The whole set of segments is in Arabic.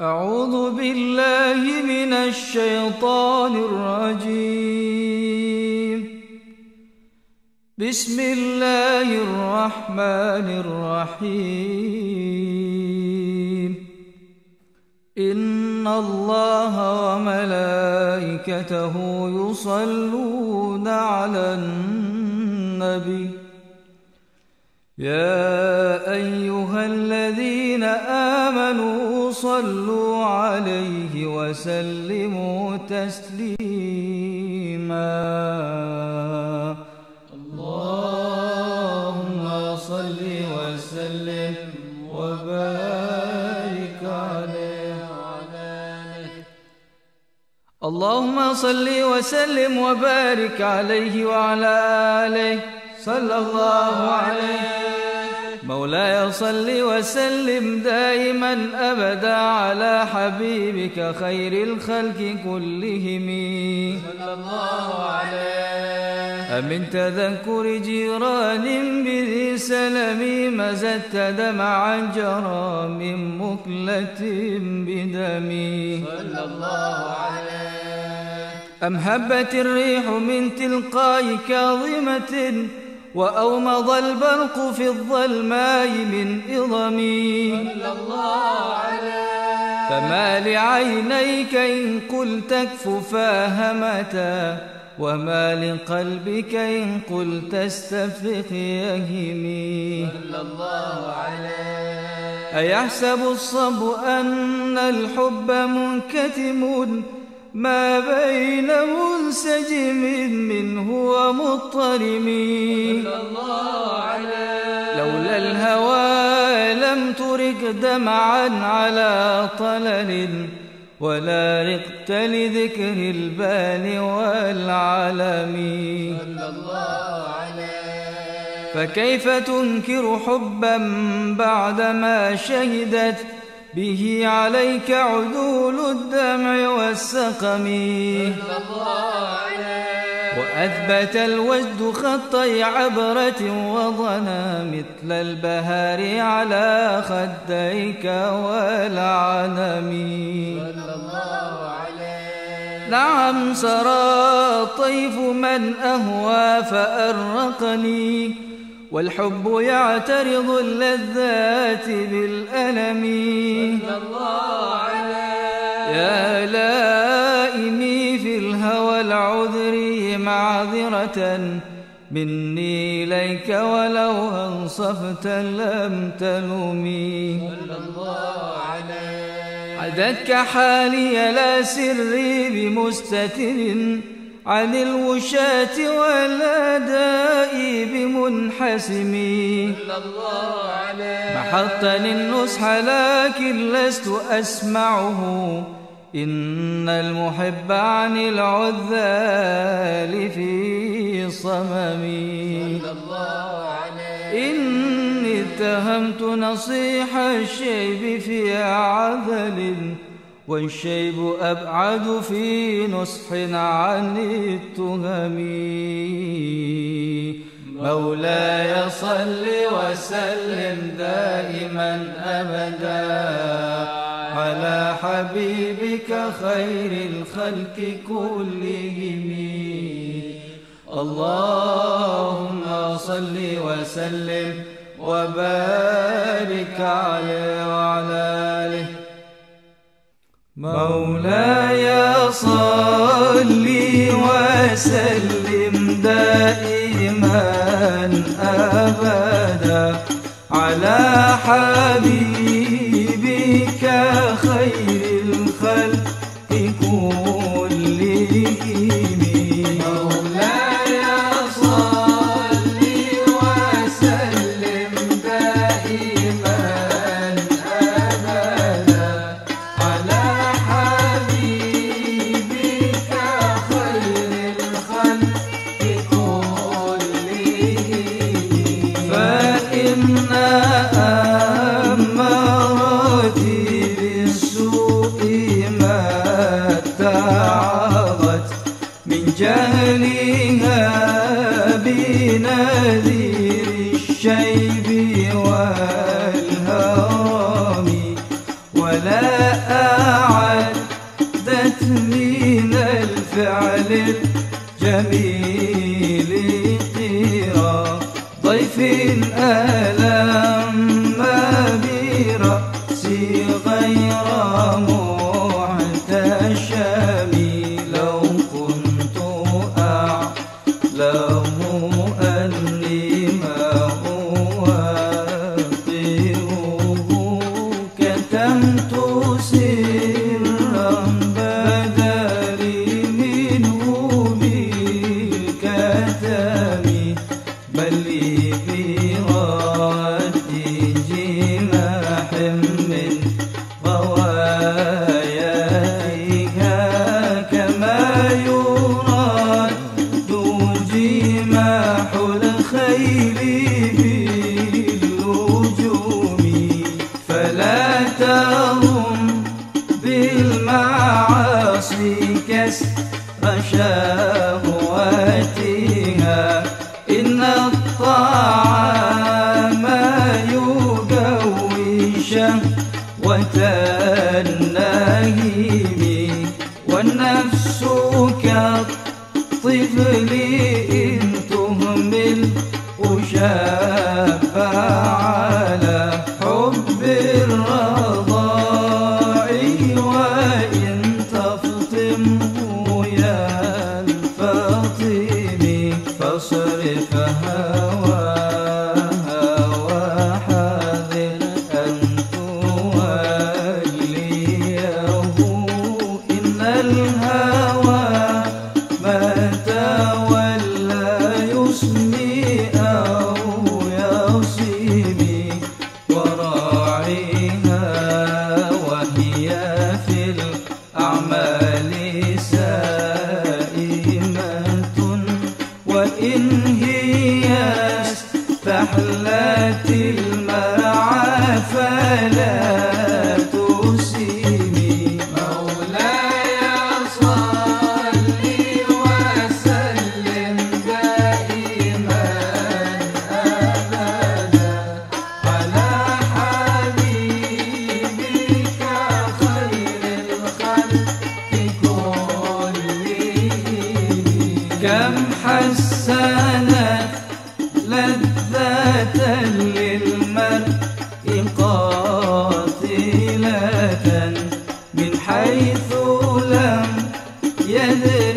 أعوذ بالله من الشيطان الرجيم. بسم الله الرحمن الرحيم. إن الله وملائكته يصلون على النبي. يا أيها الذين آمنوا صلوا عليه وسلموا تسليما. اللهم صل وسلم وبارك عليه. اللهم صل وسلم وبارك عليه وعلى آله. صلى الله عليه. مولاي صل وسلم دائما أبدا على حبيبك خير الخلق كلهم. صلى الله عليه أمن تذكر جيران بذي سلم مزدت دمعا جرى من مكلة بدمي صلى الله عليه أم هبت الريح من تلقاء كاظمة وأومض البرق في الظلماء من إظمي فما لعينيك إن قلت اكففا همتا وما لقلبك إن قلت استفرق يهمي. أيحسب الصب أن الحب منكتم؟ ما بين منسجم منه ومضطرم. لولا الهوى لم ترك دمعا على طلل ولا رقت لذكر البال والعلم. فكيف تنكر حبا بعدما شهدت؟ به عليك عدول الدمع والسقم. وأثبت الوجد خطي عبرة وضنا مثل البهار على خديك والعنم نعم سرى طيف من أهوى فأرقني. والحب يعترض اللذات بالألم. يا لائمي في الهوى العذر معذرة. مني إليك ولو أنصفت لم تلومي. عدتك حالي لا سري بمستتر. عن الوشاة والأداء بمنحسم. محطني النصح لكن لست أسمعه. إن المحب عن العذال في عليه إني اتهمت نصيح الشيب في عذل. والشيب أبعد في نصح عن التهم. مولاي صل وسلم دائما أبدا على حبيبك خير الخلق كلهم. اللهم صل وسلم وبارك عليه وعلى آله مولاي صل وسلم دائما أبدا على حبيبك ما تعظت من جهلها بنذير الشيب والهرم ولا أعدت من الفعل الجميل حب الرضاعي وإن تفطمه يا الفاطمي فاصرف هواها وحذر أن توليه. إن الهوى أحلى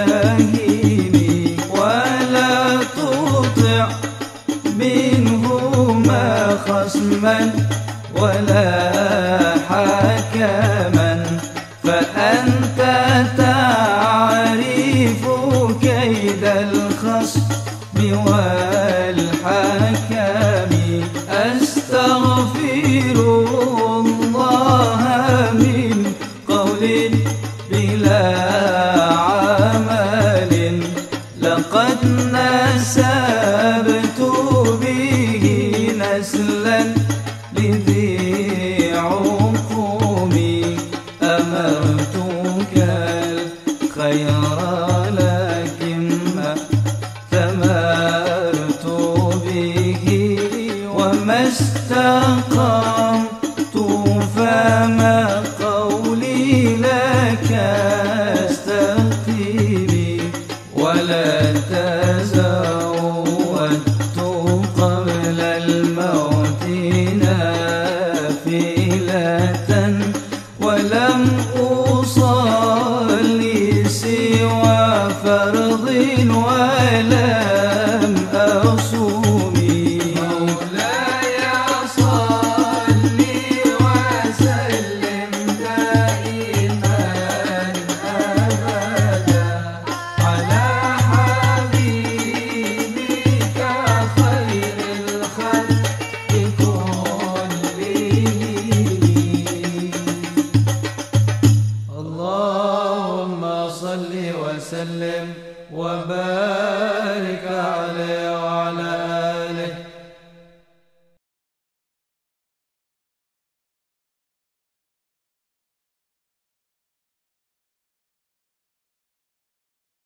فتهيني ولا تطع منهما خصما ولا حكما. فأنت تعرف كيد الخصم والحكم. ولا